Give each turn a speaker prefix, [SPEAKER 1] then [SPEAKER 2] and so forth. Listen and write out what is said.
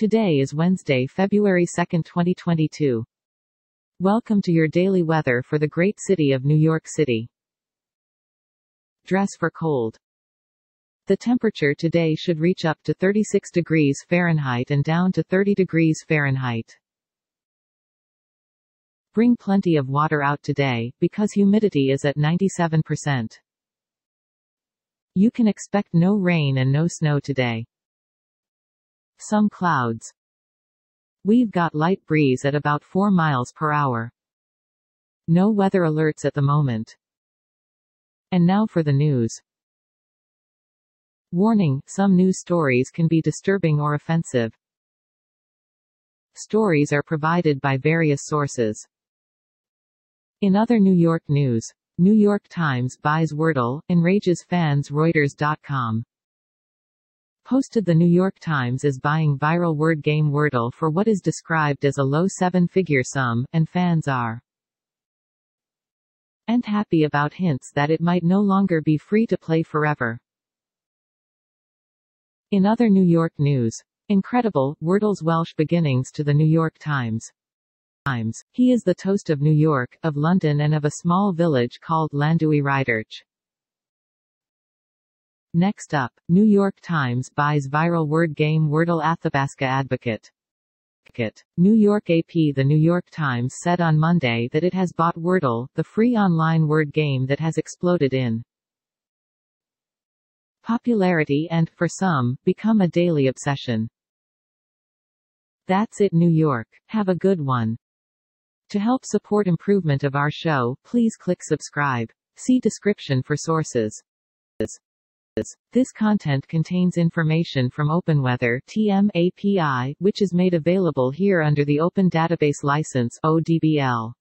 [SPEAKER 1] Today is Wednesday, February 2, 2022. Welcome to your daily weather for the great city of New York City. Dress for cold. The temperature today should reach up to 36 degrees Fahrenheit and down to 30 degrees Fahrenheit. Bring plenty of water out today, because humidity is at 97%. You can expect no rain and no snow today. Some clouds. We've got light breeze at about 4 miles per hour. No weather alerts at the moment. And now for the news. Warning, some news stories can be disturbing or offensive. Stories are provided by various sources. In other New York news, New York Times buys Wordle, enrages fans Reuters.com. Posted The New York Times is buying viral word game Wordle for what is described as a low seven-figure sum, and fans are and happy about hints that it might no longer be free to play forever. In other New York news, incredible, Wordle's Welsh beginnings to the New York Times. Times. He is the toast of New York, of London and of a small village called Llanddewi Rhydderch. Next up, New York Times buys viral word game Wordle Athabasca Advocate. New York AP The New York Times said on Monday that it has bought Wordle, the free online word game that has exploded in popularity and, for some, become a daily obsession. That's it New York. Have a good one. To help support improvement of our show, please click subscribe. See description for This content contains information from OpenWeather TM API, which is made available here under the Open Database License ODBL.